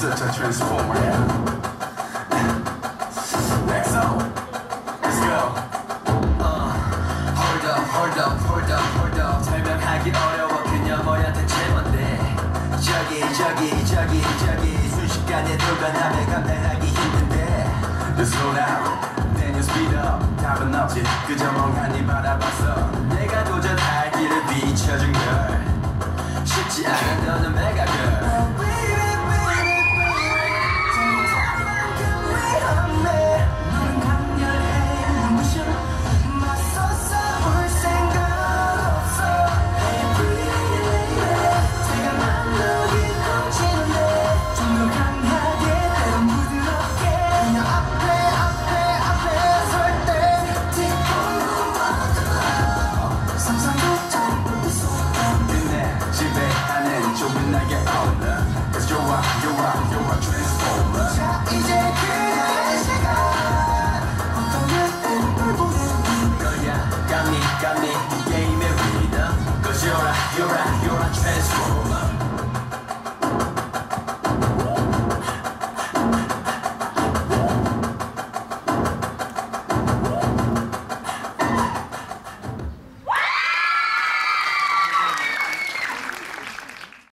transformer. Next up, let's go. Uh, hold up, hold up, hold up, hold up. 설명하기 어려워 그녀 뭐야 대체 뭔데? 저기 저기 저기 저기 순식간에 돌변하며 감당하기 힘든데. Just slow down, then you speed up. 답은 없지, 그저 멍하니 바라봤어. 내가 도전할 길을 비춰준 걸 쉽지 않은 너는 메가 걸